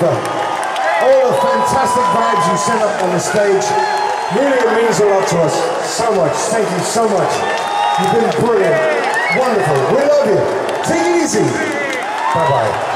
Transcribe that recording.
for all the fantastic vibes you set up on the stage. Really, it means a lot to us. So much. Thank you so much. You've been brilliant. Wonderful. We love you. Take it easy. Bye-bye.